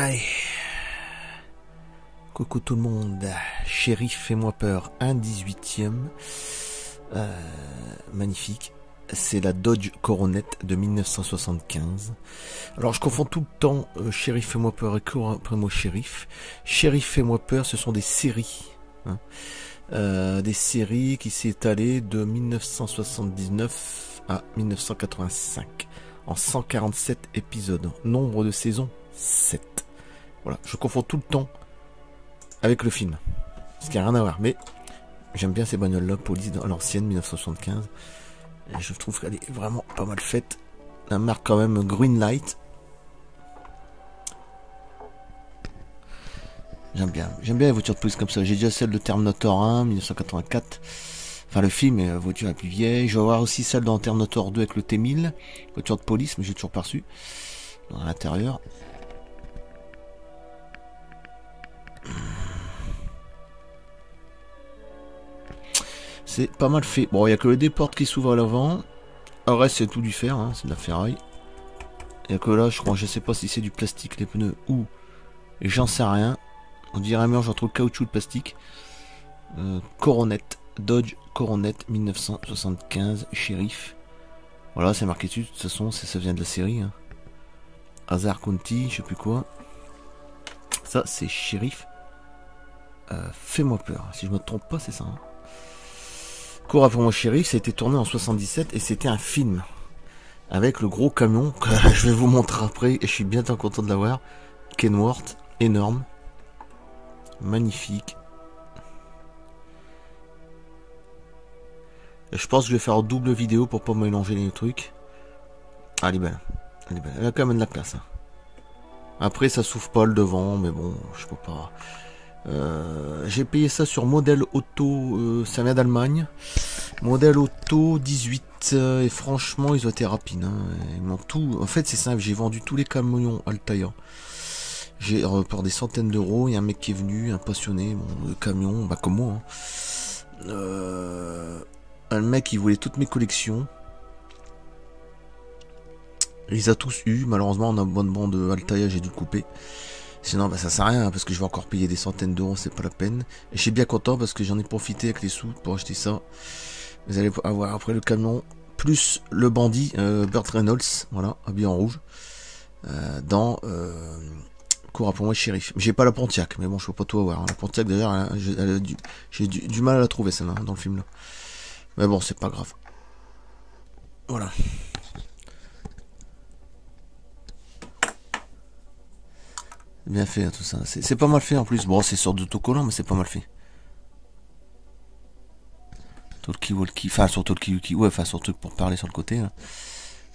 Allez. Coucou tout le monde. Shérif, fais-moi peur. Un 18e. Euh, magnifique. C'est la Dodge Coronet de 1975. Alors je confonds tout le temps euh, Shérif, fais-moi peur et Primo Shérif. Shérif, fais-moi peur, ce sont des séries. Hein. Euh, des séries qui s'étalaient de 1979 à 1985 en 147 épisodes. Nombre de saisons 7. Voilà, je confonds tout le temps avec le film. Ce qui n'a rien à voir. Mais j'aime bien ces bagnoles-là, police dans l'ancienne 1975. Et je trouve qu'elle est vraiment pas mal faite. La marque quand même Green Light. J'aime bien. J'aime bien les voitures de police comme ça. J'ai déjà celle de Terminator 1, 1984. Enfin, le film est voiture la plus vieille. Je vais avoir aussi celle dans Terminator 2 avec le T1000. Voiture de police, mais j'ai toujours pas reçu. Dans l'intérieur. Pas mal fait. Bon, il n'y a que les portes qui s'ouvrent à l'avant. Le reste, c'est tout du fer, hein, c'est de la ferraille. Il n'y a que là, je crois, je sais pas si c'est du plastique, les pneus, ou j'en sais rien. On dirait un mélange entre caoutchouc et le plastique. Euh, Coronet, Dodge Coronet 1975, shérif. Voilà, c'est marqué dessus, de toute façon, ça vient de la série. Hein. Hazard County, je sais plus quoi. Ça, c'est shérif. Euh, fais-moi peur. Si je me trompe pas, c'est ça. Hein. Cours pour ça a été tourné en 77 et c'était un film. Avec le gros camion que je vais vous montrer après et je suis bien content de l'avoir. Kenworth, énorme. Magnifique. je pense que je vais faire double vidéo pour pas mélanger les trucs. Ah, elle est belle. Elle est belle. Elle a quand même de la classe. Hein. Après, ça souffle pas le devant, mais bon, je peux pas. Euh, j'ai payé ça sur modèle auto, euh, ça vient d'Allemagne. Modèle auto 18 euh, et franchement ils ont été rapides. Hein. Ils m'ont tout. En fait c'est simple, j'ai vendu tous les camions Altaïa. J'ai pour des centaines d'euros. Il y a un mec qui est venu, un passionné, bon, de camion, bah comme moi. Hein. un mec qui voulait toutes mes collections. Il les a tous eu. Malheureusement en abonnement de Altaïa j'ai dû le couper. Sinon, bah, ça sert à rien parce que je vais encore payer des centaines d'euros, c'est pas la peine. Et je suis bien content parce que j'en ai profité avec les sous pour acheter ça. Vous allez avoir après le camion plus le bandit euh, Burt Reynolds, voilà, habillé en rouge, euh, dans euh, Cours pour moi shérif. J'ai pas la Pontiac, mais bon, je peux pas tout avoir. Hein. La Pontiac d'ailleurs, j'ai du, mal à la trouver celle-là dans le film là. Mais bon, c'est pas grave. Voilà. Bien fait hein, tout ça. C'est pas mal fait en plus. Bon, c'est sorte d'autocollant, mais c'est pas mal fait. Talkie walkie, enfin sur talkie walkie, ouais, enfin sur truc pour parler sur le côté.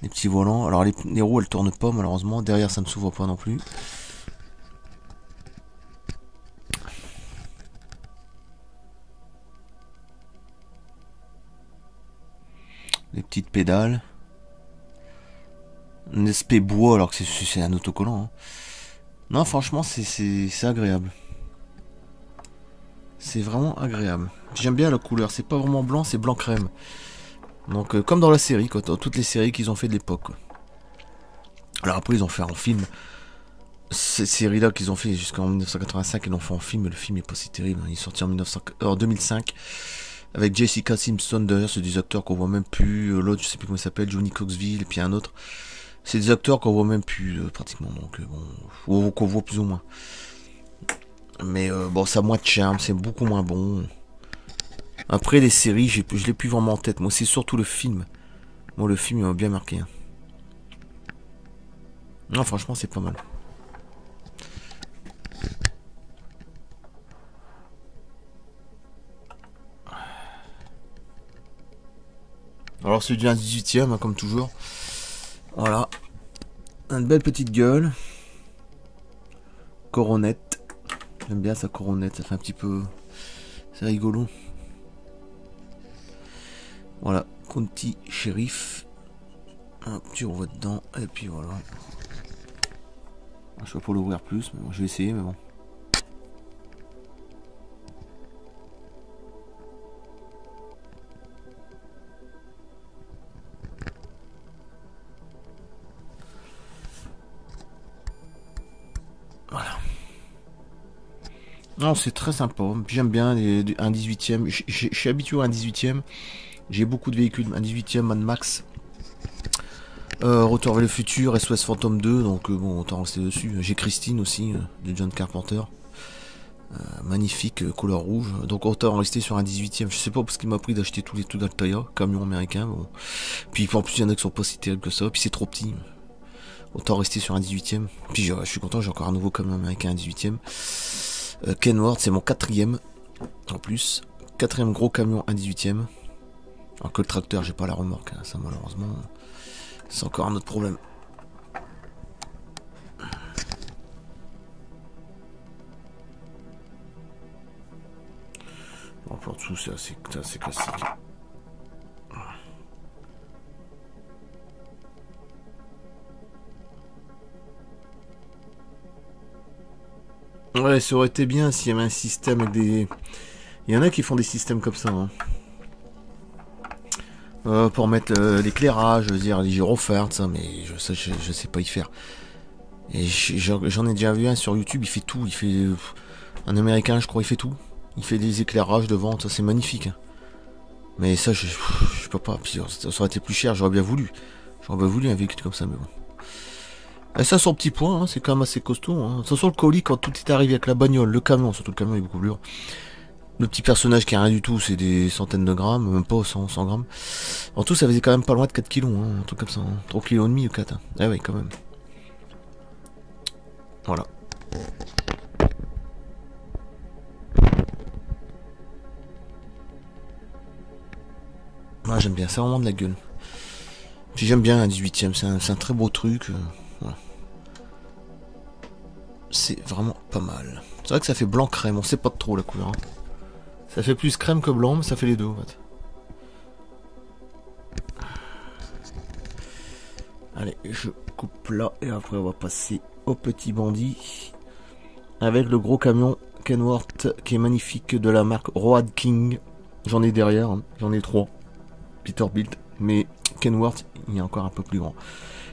Les petits volants. Alors les, roues elles tournent pas malheureusement. Derrière ça ne s'ouvre pas non plus. Les petites pédales. Un espèce bois alors que c'est un autocollant. Hein. Non, franchement, c'est agréable. C'est vraiment agréable. J'aime bien la couleur. C'est pas vraiment blanc, c'est blanc crème. Donc, euh, comme dans la série, quoi, toutes les séries qu'ils ont fait de l'époque. Alors après, ils ont fait en film. Ces séries-là qu'ils ont fait jusqu'en 1985, ils l'ont fait en film, mais le film est pas si terrible. Il est sorti en, 2005 avec Jessica Simpson d'ailleurs, c'est des acteurs qu'on voit même plus. Euh, l'autre, je sais plus comment il s'appelle, Johnny Coxville, et puis un autre. C'est des acteurs qu'on voit même plus euh, pratiquement, donc euh, bon, qu'on voit plus ou moins. Mais euh, bon, ça a moins de charme, c'est beaucoup moins bon. Après les séries, je l'ai plus vraiment en tête. Moi, c'est surtout le film. Moi, le film, il m'a bien marqué. Hein. Non, franchement, c'est pas mal. Alors, c'est du 18ème, hein, comme toujours. Voilà. Une belle petite gueule. Coronette. J'aime bien sa coronette, ça fait un petit peu... C'est rigolo. Voilà, Conti shérif. Un petit on dedans, et puis voilà. Je vais pas l'ouvrir plus, mais bon, je vais essayer, mais bon. Non, c'est très sympa. J'aime bien un 18ème. Je suis habitué à un 18ème. J'ai beaucoup de véhicules. Un 18ème Mad Max. Euh, Retour vers le futur, SOS Phantom 2. Donc, euh, bon, autant rester dessus. J'ai Christine aussi, euh, de John Carpenter. magnifique, couleur rouge. Donc, autant rester sur un 18ème. Je sais pas parce qu'il m'a pris d'acheter tous les tout d'Altaya, camion américain. Puis, en plus, il y en a qui sont pas si terribles que ça. Puis, c'est trop petit. Autant rester sur un 18ème. Puis, je suis content, j'ai encore un nouveau camion américain, un 18ème. Euh, Kenworth, c'est mon quatrième. En plus, quatrième gros camion, un 18ème. Alors que le tracteur, j'ai pas la remorque, hein, ça malheureusement, c'est encore un autre problème. Bon, pour dessous, c'est assez classique. Ouais, ça aurait été bien s'il y avait un système avec des... Il y en a qui font des systèmes comme ça. Hein. Euh, pour mettre l'éclairage, je veux dire, les gyrophares, ça, mais je, je, sais pas y faire. Et j'en ai déjà vu un sur YouTube, il fait tout. Il fait... Un américain, je crois, il fait tout. Il fait des éclairages devant, ça c'est magnifique. Hein. Mais ça, je, je peux pas. ça aurait été plus cher, j'aurais bien voulu. J'aurais bien voulu un véhicule comme ça, mais bon. Et ça, son petit point, hein, c'est quand même assez costaud. Hein. Ça, sur le colis, quand tout est arrivé avec la bagnole, le camion, surtout le camion est beaucoup plus lourd. Le petit personnage qui a rien du tout, c'est des centaines de grammes, même pas 100, 100 grammes. En tout, ça faisait quand même pas loin de 4 kilos, hein, un truc comme ça. 3 kg et demi ou 4. Hein. Ah oui, quand même. Voilà. Moi, j'aime bien, c'est vraiment de la gueule. Puis j'aime bien un 18ème, c'est un, très beau truc. Euh c'est vraiment pas mal. C'est vrai que ça fait blanc crème, on sait pas trop la couleur. Hein. Ça fait plus crème que blanc, mais ça fait les deux en fait. Allez, je coupe là et après on va passer au petit bandit avec le gros camion Kenworth qui est magnifique de la marque Road King. J'en ai derrière, hein. j'en ai trois. Peterbilt, mais Kenworth il est encore un peu plus grand.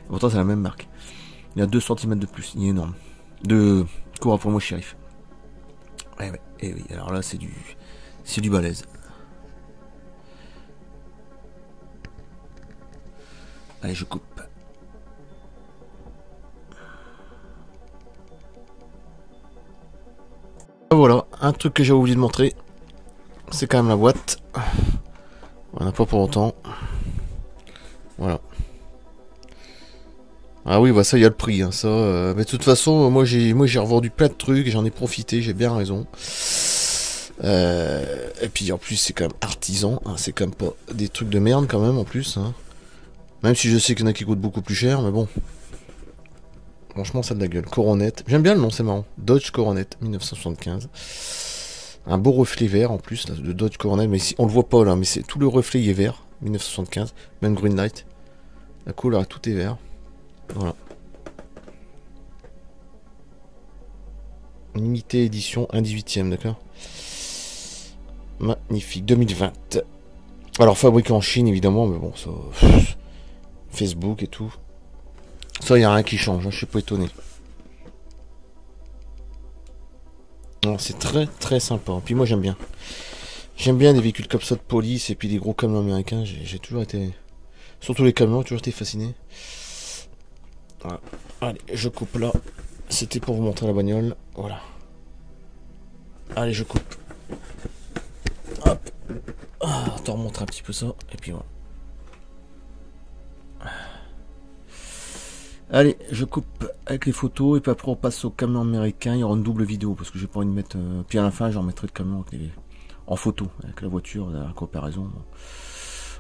pourtant c'est la même marque. Il a 2 cm de plus, il est énorme de cours pour moi shérif. Eh oui, alors là c'est du c'est du balèze. Allez, je coupe. Voilà, un truc que j'ai oublié de montrer, c'est quand même la boîte. On n'a pas pour longtemps. Ah oui, bah ça, il y a le prix, hein, ça. Euh, mais de toute façon, moi j'ai moi j'ai revendu plein de trucs, j'en ai profité, j'ai bien raison. Euh, et puis en plus, c'est quand même artisan, hein, c'est quand même pas des trucs de merde quand même en plus. Hein. Même si je sais qu'il y en a qui coûtent beaucoup plus cher, mais bon. Franchement, ça de la gueule. Coronette. J'aime bien le nom, c'est marrant. Dodge Coronette, 1975. Un beau reflet vert en plus, de Dodge Coronet. Mais si, on le voit pas là, mais c'est tout le reflet est vert. 1975. Même Green Light. La couleur, tout est vert. Voilà. Limité édition 1 18ème, d'accord? Magnifique, 2020. Alors fabriqué en Chine évidemment, mais bon, ça. Facebook et tout. Ça, il n'y a rien qui change, hein, je suis pas étonné. C'est très très sympa. Puis moi j'aime bien. J'aime bien des véhicules comme ça de police et puis des gros camions américains. J'ai toujours été. Surtout les camions, j'ai toujours été fasciné. Allez, je coupe là. C'était pour vous montrer la bagnole. Voilà. Allez, je coupe. Hop. Ah, t'en remonter un petit peu ça. Et puis voilà. Allez, je coupe avec les photos et puis après on passe au camion américain. Il y aura une double vidéo parce que j'ai pas envie de mettre. Euh, puis à la fin, j'en mettrai le camion en photo avec la voiture, la comparaison.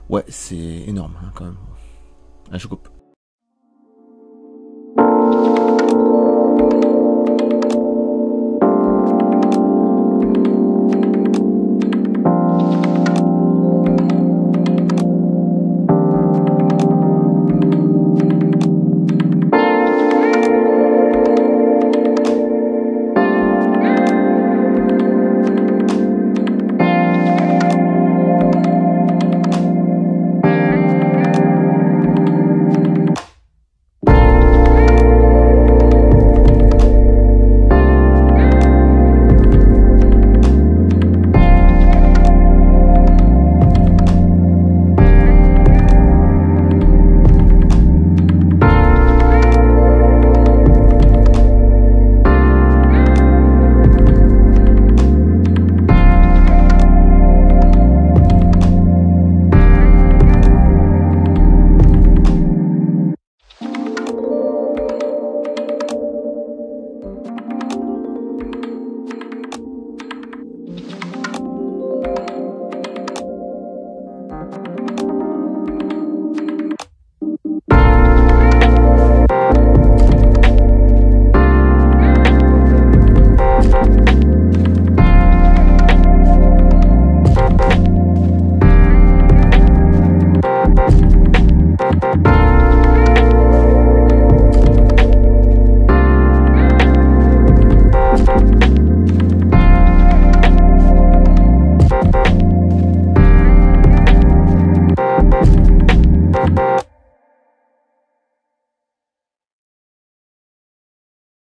Ouais, c'est énorme hein, quand même. Allez, je coupe.